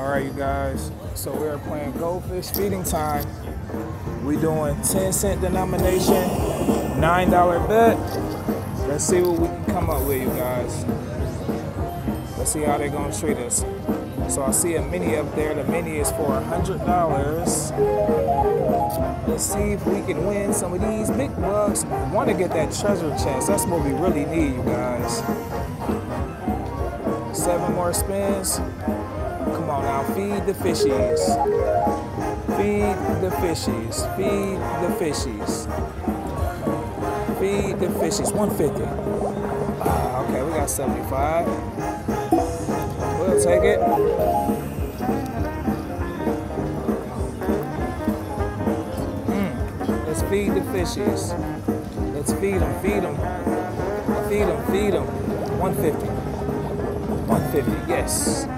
All right, you guys. So we are playing Goldfish Feeding Time. We doing 10 cent denomination, $9 bet. Let's see what we can come up with, you guys. Let's see how they're gonna treat us. So I see a mini up there. The mini is for $100. Let's see if we can win some of these big bucks. Want to get that treasure chest. That's what we really need, you guys. Seven more spins. Come on now, feed the fishies. Feed the fishies. Feed the fishies. Feed the fishies. 150. Ah, okay, we got 75. We'll take it. Mm, let's feed the fishies. Let's feed them, feed them. Feed them, feed them. 150. 150, yes.